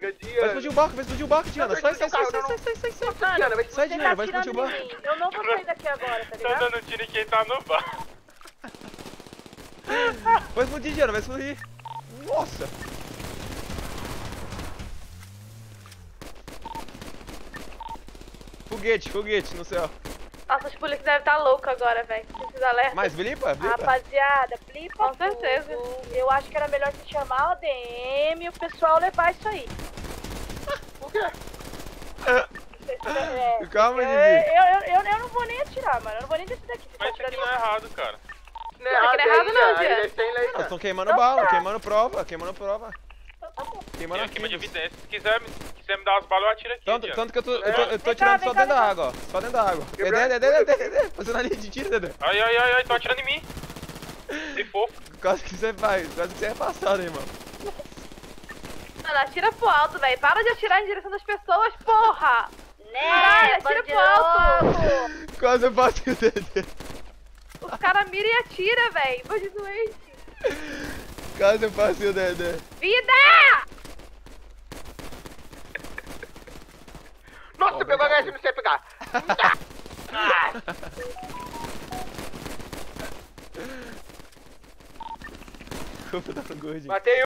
Pega Vai explodir o barco, vai explodir o barco, Diana. Não, Sai, sai, sai, sai, sai, sai, sai, Diana, vai Sai, Você Diana, tá vai explodir o barco. mim. Eu não vou sair daqui agora, tá Tá ligado? dando tiro em quem tá no bar. Vai explodir, Diana, vai explodir. Nossa. Foguete, foguete no céu. Nossa, os polícias devem estar loucos agora, velho. Precisa alerta. Mais, blipa, blipa. Rapaziada, blipa Com certeza. tudo. Eu acho que era melhor você chamar o ADM e o pessoal levar isso aí. Por quê? É, Calma, eu, Didi. eu, eu, eu, eu não vou nem atirar, mano. Eu não vou nem descer daqui. Mas isso aqui atirar não é errado, cara. Não é Não, errado, não é errado não, Diana. eles estão queimando bala, queimando prova, queimando prova. Queimando Tem aqui de arquivos. evidência. Se quiser, quiser me dar as balas, eu atiro aqui. Tanto, tanto que eu tô, eu tô, eu tô Vem cá, só cá, dentro da água, ó. Só dentro da água. Dedé, Dedé, Dedé, Dedé. Fazendo a linha de tiro, Dedé. Ai, ai, ai, ai, tô atirando em mim. Que fofo. Quase que você vai, quase que você é passado, irmão. Mano, atira pro alto, velho. Para de atirar em direção das pessoas, porra! Né, Caralho, atira pro alto! Quase eu passei o Dedé. Os caras miram e atira, velho. Vou de doente. Quase eu passei o Dedé. Vida! Nossa, pegou a HS, não sei pegar. Como tá no gordinho. Matei